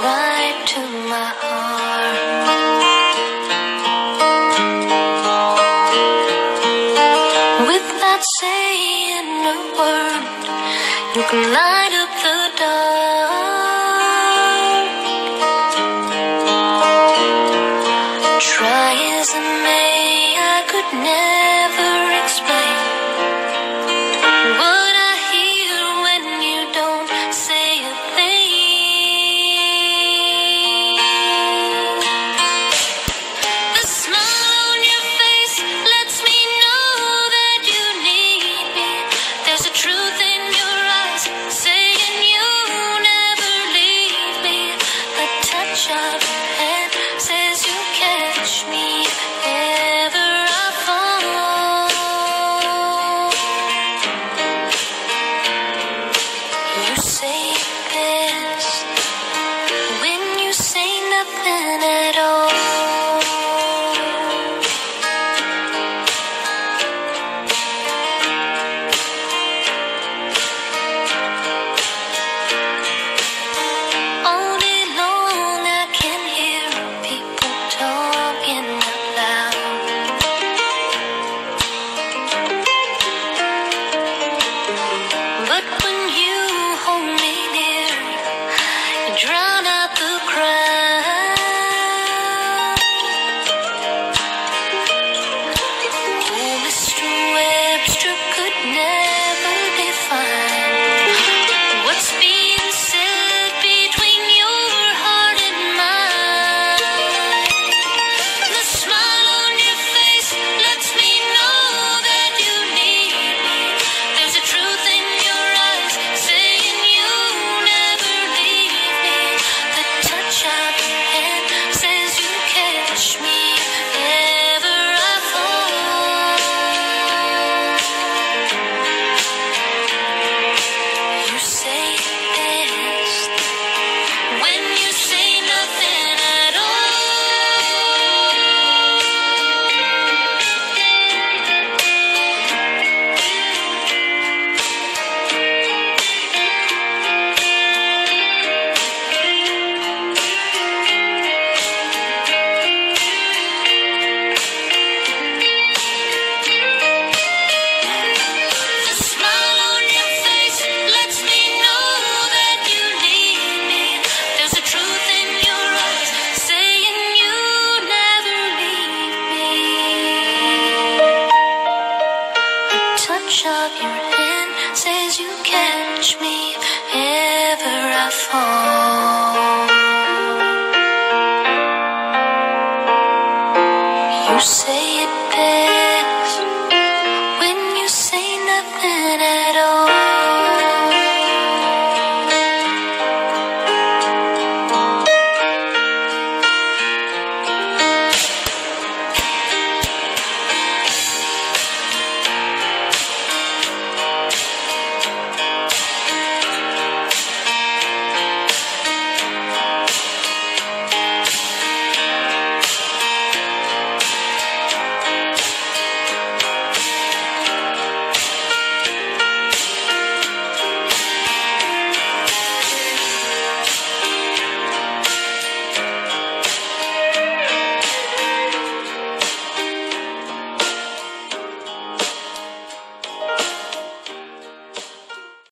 right to my heart. Without saying a word, you can light up the dark. Try as I may, I could never. take this. touch of your hand says you catch me if ever I fall. You say it better.